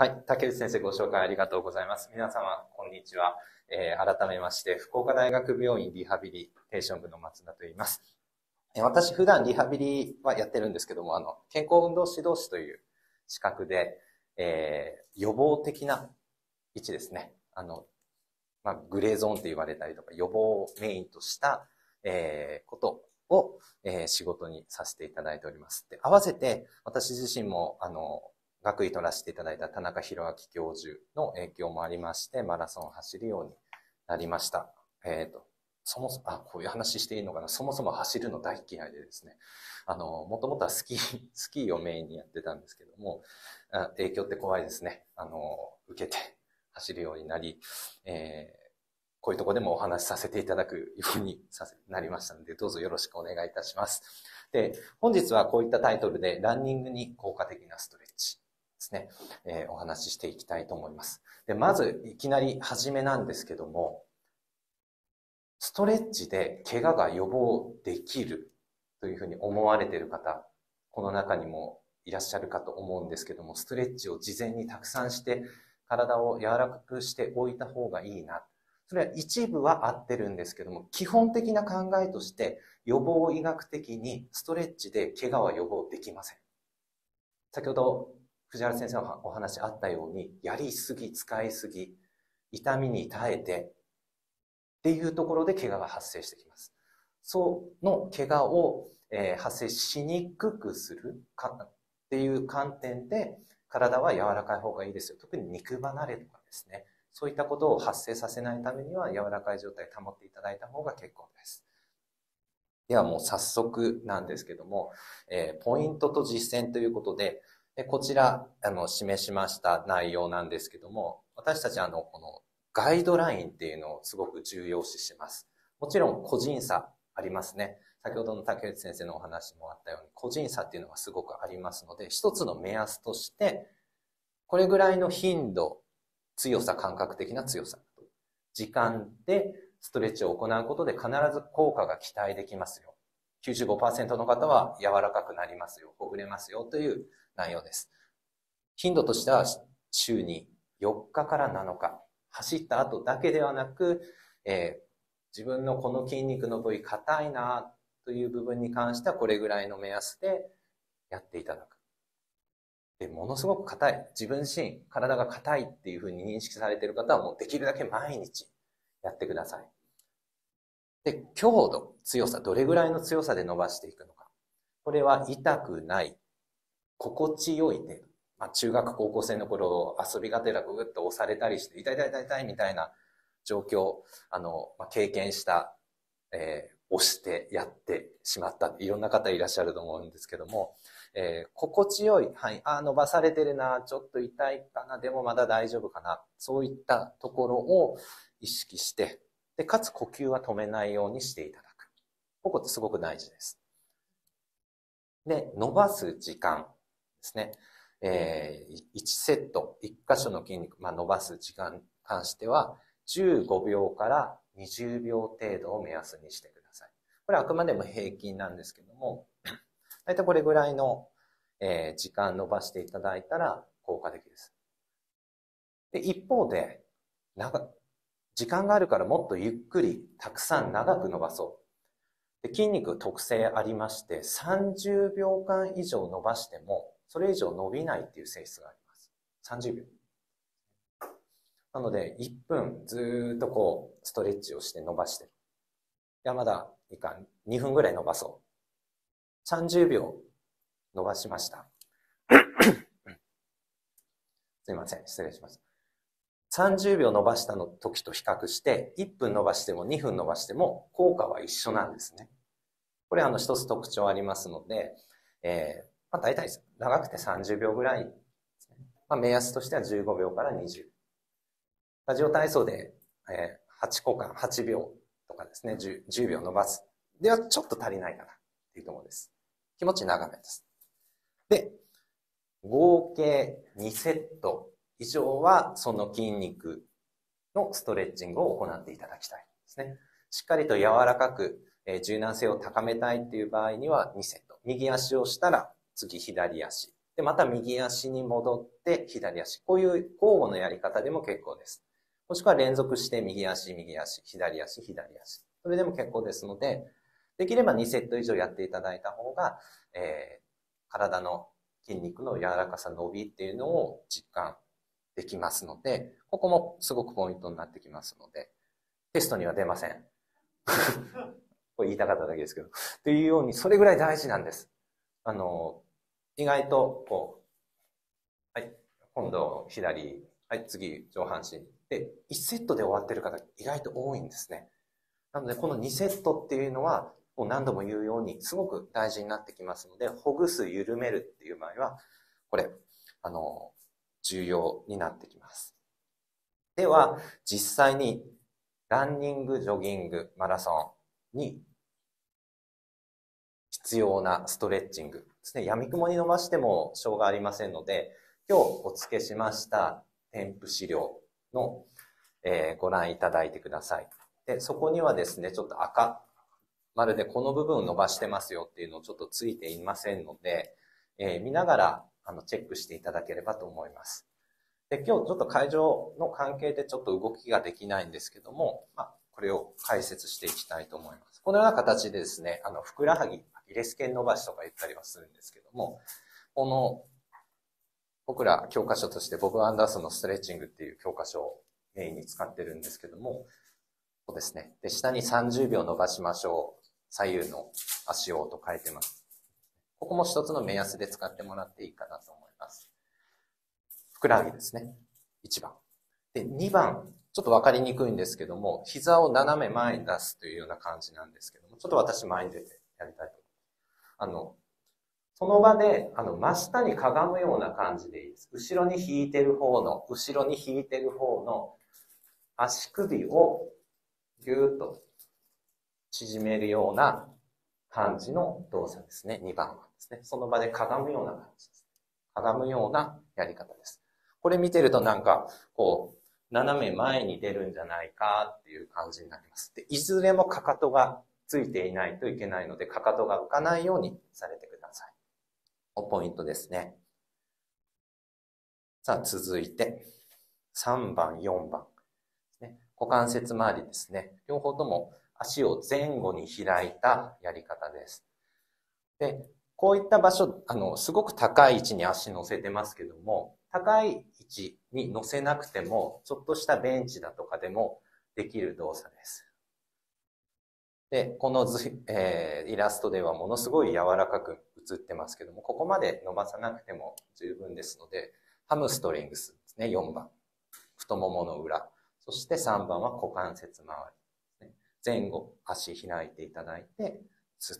はい。竹内先生ご紹介ありがとうございます。皆様、こんにちは。えー、改めまして、福岡大学病院リハビリテーション部の松田と言います。私、普段リハビリはやってるんですけども、あの、健康運動指導士という資格で、えー、予防的な位置ですね。あの、まあ、グレーゾーンって言われたりとか、予防をメインとした、えー、ことを、えー、仕事にさせていただいております。で、合わせて、私自身も、あの、学位取らせていただいた田中博明教授の影響もありまして、マラソンを走るようになりました。えっ、ー、と、そもそも、あ、こういう話していいのかな。そもそも走るの大嫌いでですね。あの、もともとはスキー、スキーをメインにやってたんですけども、あ影響って怖いですね。あの、受けて走るようになり、えー、こういうとこでもお話しさせていただくようにさせ なりましたので、どうぞよろしくお願いいたします。で、本日はこういったタイトルで、ランニングに効果的なストレッチですね、えー、お話ししていきたいと思います。で、まず、いきなり初めなんですけども、ストレッチで怪我が予防できるというふうに思われている方、この中にもいらっしゃるかと思うんですけども、ストレッチを事前にたくさんして、体を柔らかくしておいた方がいいな。それは一部は合ってるんですけども、基本的な考えとして予防医学的にストレッチで怪我は予防できません。先ほど藤原先生のお話あったように、やりすぎ、使いすぎ、痛みに耐えて、っていうところで怪我が発生してきます。その怪我を、えー、発生しにくくするかっていう観点で、体は柔らかい方がいいですよ。特に肉離れとかですね。そういったことを発生させないためには柔らかい状態を保っていただいた方が結構です。ではもう早速なんですけども、えー、ポイントと実践ということで、でこちら、あの、示しました内容なんですけども、私たちあの、このガイドラインっていうのをすごく重要視します。もちろん個人差ありますね。先ほどの竹内先生のお話もあったように、個人差っていうのがすごくありますので、一つの目安として、これぐらいの頻度、強さ、感覚的な強さ、時間でストレッチを行うことで必ず効果が期待できますよ。95%の方は柔らかくなりますよ、ほぐれますよという内容です。頻度としては週に4日から7日。走った後だけではなく、えー、自分のこの筋肉の部位硬いなという部分に関してはこれぐらいの目安でやっていただく。で、ものすごく硬い。自分自身、体が硬いっていうふうに認識されている方はもうできるだけ毎日やってください。で、強度、強さ、どれぐらいの強さで伸ばしていくのか。これは痛くない、心地よい程度。まあ、中学高校生の頃、遊びがてらぐっと押されたりして、痛い痛い痛い痛いみたいな状況、あの、まあ、経験した、えー、押してやってしまった。いろんな方いらっしゃると思うんですけども、えー、心地よい範囲、あ、伸ばされてるな、ちょっと痛いかな、でもまだ大丈夫かな。そういったところを意識して、で、かつ呼吸は止めないようにしていただく。ここってすごく大事です。で、伸ばす時間ですね。えー、1セット、1箇所の筋肉、まあ、伸ばす時間に関しては、15秒から20秒程度を目安にしてください。これはあくまでも平均なんですけども、だいたいこれぐらいの、えー、時間伸ばしていただいたら効果的です。で、一方で、長、時間があるからもっとゆっくり、たくさん長く伸ばそう。で筋肉特性ありまして、30秒間以上伸ばしても、それ以上伸びないっていう性質があります。30秒。なので、1分ずっとこう、ストレッチをして伸ばしてる。いや、まだいいか2分ぐらい伸ばそう。30秒伸ばしました。すいません。失礼します。30秒伸ばしたの時と比較して、1分伸ばしても2分伸ばしても効果は一緒なんですね。これあの一つ特徴ありますので、えー、まあ大体長くて30秒ぐらいね。まあ目安としては15秒から20。ラジオ体操で、えー、8個間8秒とかですね10、10秒伸ばす。ではちょっと足りないかなっていうところです。気持ち長めです。で、合計2セット以上はその筋肉のストレッチングを行っていただきたいですね。しっかりと柔らかく、えー、柔軟性を高めたいっていう場合には2セット。右足をしたら次左足。で、また右足に戻って左足。こういう交互のやり方でも結構です。もしくは連続して右足、右足、左足、左足。それでも結構ですので、できれば2セット以上やっていただいた方が、えー、体の筋肉の柔らかさ、伸びっていうのを実感できますので、ここもすごくポイントになってきますので、テストには出ません。これ言いたかっただけですけど。というように、それぐらい大事なんです。あの、意外と、こう、はい、今度左、はい、次上半身。で、1セットで終わってる方意外と多いんですね。なので、この2セットっていうのは、もう何度も言うように、すごく大事になってきますので、ほぐす、緩めるっていう場合は、これ、あの、重要になってきます。では、実際に、ランニング、ジョギング、マラソンに必要なストレッチングですね。闇雲に伸ばしてもしょうがありませんので、今日お付けしました添付資料の、えー、ご覧いただいてください。で、そこにはですね、ちょっと赤まるでこの部分を伸ばしてますよっていうのをちょっとついていませんので、えー、見ながらあのチェックしていただければと思います。で、今日ちょっと会場の関係でちょっと動きができないんですけども、まあ、これを解説していきたいと思います。このような形でですね、あの、ふくらはぎ、アキレス腱伸ばしとか言ったりはするんですけども、この、僕ら教科書としてボブ・アンダーソンのストレッチングっていう教科書をメインに使ってるんですけども、こうですね。で、下に30秒伸ばしましょう。左右の足をと書いてます。ここも一つの目安で使ってもらっていいかなと思います。ふくらはぎですね。1番。で、2番、ちょっとわかりにくいんですけども、膝を斜め前に出すというような感じなんですけども、ちょっと私前に出てやりたいと思います。あの、その場で、あの、真下にかがむような感じでいいです。後ろに引いてる方の、後ろに引いてる方の足首をぎゅーっと縮めるような感じの動作ですね。2番はですね。その場でかがむような感じです。かがむようなやり方です。これ見てるとなんか、こう、斜め前に出るんじゃないかっていう感じになります。で、いずれもかかとがついていないといけないので、かかとが浮かないようにされてください。ポイントですね。さあ、続いて、3番、4番。股関節周りですね。両方とも足を前後に開いたやり方です。で、こういった場所、あの、すごく高い位置に足乗せてますけども、高い位置に乗せなくても、ちょっとしたベンチだとかでもできる動作です。で、この図、えー、イラストではものすごい柔らかく映ってますけども、ここまで伸ばさなくても十分ですので、ハムストリングスですね、4番。太ももの裏。そして3番は股関節周り。前後、足開いていただいて、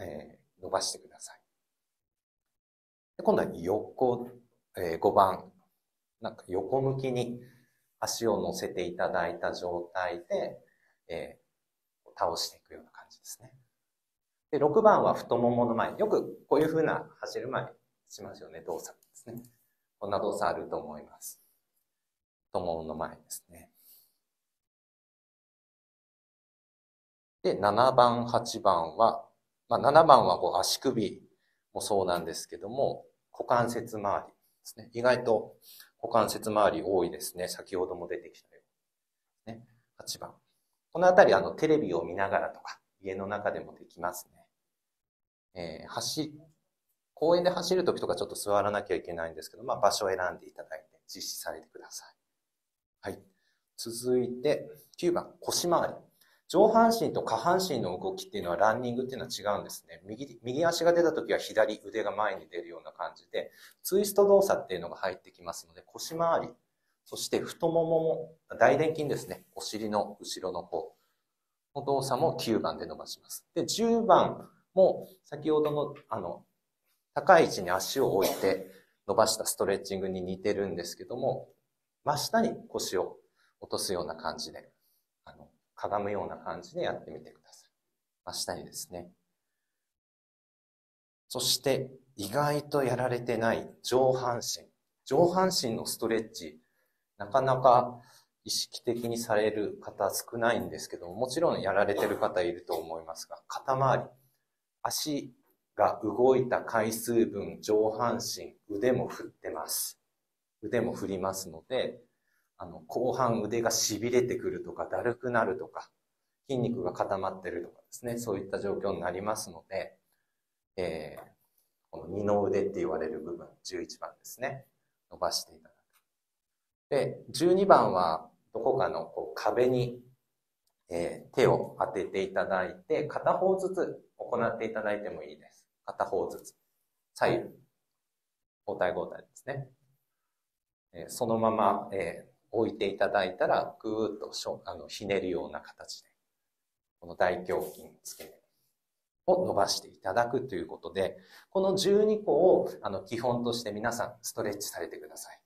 えー、伸ばしてください。で今度は横、えー、5番、なんか横向きに足を乗せていただいた状態で、えー、倒していくようなじですね。で、6番は太ももの前。よくこういう風な走る前しますよね、動作ですね。こんな動作あると思います。太ももの前ですね。で、7番、8番は、まあ、7番はこう足首もそうなんですけども、股関節周りですね。意外と股関節周り多いですね。先ほども出てきたように。ね。8番。このあたり、あの、テレビを見ながらとか、家の中でもできますね。えー、走、公園で走るときとかちょっと座らなきゃいけないんですけど、まあ、場所を選んでいただいて実施されてください。はい。続いて、9番、腰回り。上半身と下半身の動きっていうのはランニングっていうのは違うんですね。右、右足が出た時は左腕が前に出るような感じで、ツイスト動作っていうのが入ってきますので、腰回り、そして太ももも、大臀筋ですね。お尻の後ろの方の動作も9番で伸ばします。で、10番も先ほどの、あの、高い位置に足を置いて伸ばしたストレッチングに似てるんですけども、真下に腰を落とすような感じであのかがむような感じでやってみてください。真下にですね。そして、意外とやられてない上半身。上半身のストレッチ、なかなか意識的にされる方少ないんですけども、もちろんやられてる方いると思いますが、肩周り、足が動いた回数分上半身、腕も振ってます。腕も振りますので、あの、後半腕が痺れてくるとか、だるくなるとか、筋肉が固まってるとかですね、そういった状況になりますので、えー、この二の腕って言われる部分、11番ですね、伸ばしていただく。で、12番は、どこかのこう壁に、えー、手を当てていただいて、片方ずつ行っていただいてもいいです。片方ずつ。左右。交代交代ですね。えー、そのまま、えー、置いていただいたら、ぐーっとしょあのひねるような形で、この大胸筋付け根を伸ばしていただくということで、この12個をあの基本として皆さんストレッチされてください。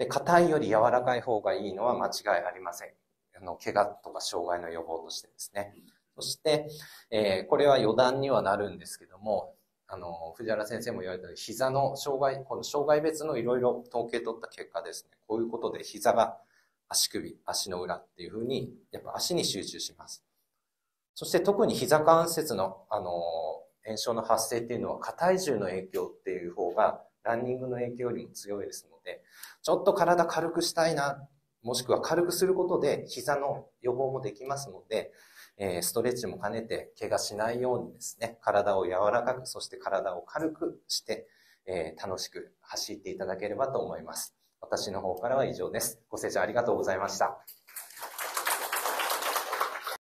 で、硬いより柔らかい方がいいのは間違いありません。あの、怪我とか障害の予防としてですね。そして、えー、これは余談にはなるんですけども、あの、藤原先生も言われたように、膝の障害、この障害別のいろいろ統計取った結果ですね、こういうことで膝が足首、足の裏っていうふうに、やっぱ足に集中します。そして特に膝関節の、あの、炎症の発生っていうのは、過体重の影響っていう方が、ランニングの影響よりも強いですので、ちょっと体軽くしたいな、もしくは軽くすることで膝の予防もできますので、えストレッチも兼ねて怪我しないようにですね、体を柔らかく、そして体を軽くして、え楽しく走っていただければと思います。私の方からは以上です。ご清聴ありがとうございました。